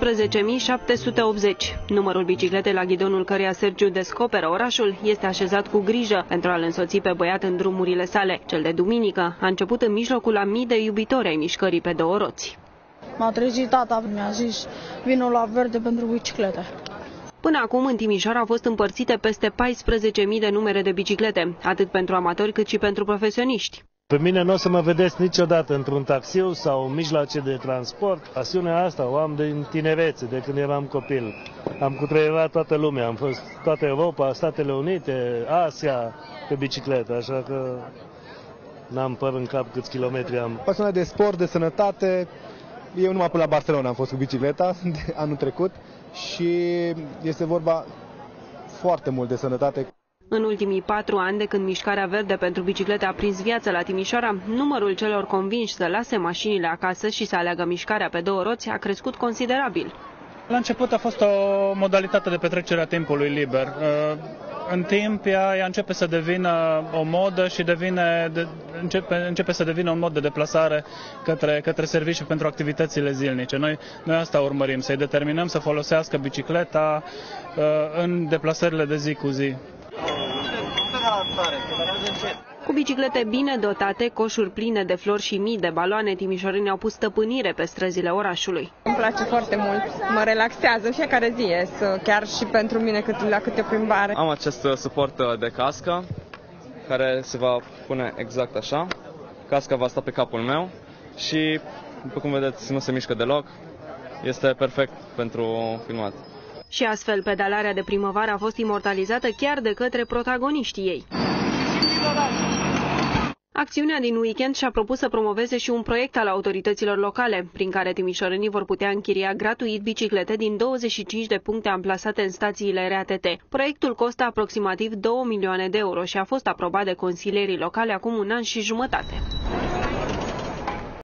12.780. Numărul bicicletei la ghidonul căreia Sergiu descoperă orașul este așezat cu grijă pentru a-l însoți pe băiat în drumurile sale. Cel de duminică a început în mijlocul la mii de iubitori ai mișcării pe două roți. M-a trezit tata, mi-a zis, vină la verde pentru biciclete. Până acum, în Timișoara au fost împărțite peste 14.000 de numere de biciclete, atât pentru amatori cât și pentru profesioniști. Pe mine nu o să mă vedeți niciodată într-un taxiu sau mijloace de transport. Pasiunea asta o am din tinerețe, de când eram copil. Am cutreierat toată lumea, am fost toată Europa, Statele Unite, Asia pe bicicletă, așa că n-am păr în cap câți kilometri am. Pasiunea de sport, de sănătate, eu numai până la Barcelona am fost cu bicicleta anul trecut și este vorba foarte mult de sănătate. În ultimii patru ani, de când mișcarea verde pentru biciclete a prins viață la Timișoara, numărul celor convinși să lase mașinile acasă și să aleagă mișcarea pe două roți a crescut considerabil. La început a fost o modalitate de petrecere a timpului liber. Uh, în timp ea, ea începe să devină o modă și devine, de, începe, începe să devină un mod de deplasare către, către serviciu pentru activitățile zilnice. Noi, noi asta urmărim, să-i determinăm să folosească bicicleta uh, în deplasările de zi cu zi. Cu biciclete bine dotate, coșuri pline de flori și mii de baloane, timișorini au pus stăpânire pe străzile orașului. Îmi place foarte mult, mă relaxează fiecare zi, ies, chiar și pentru mine cât, la câte o plimbare. Am acest suport de cască care se va pune exact așa. Casca va sta pe capul meu și, după cum vedeți, nu se mișcă deloc. Este perfect pentru filmat. Și astfel, pedalarea de primăvară a fost imortalizată chiar de către protagoniștii ei. Acțiunea din weekend și-a propus să promoveze și un proiect al autorităților locale, prin care timișorenii vor putea închiria gratuit biciclete din 25 de puncte amplasate în stațiile RATT. Proiectul costă aproximativ 2 milioane de euro și a fost aprobat de consilierii locale acum un an și jumătate.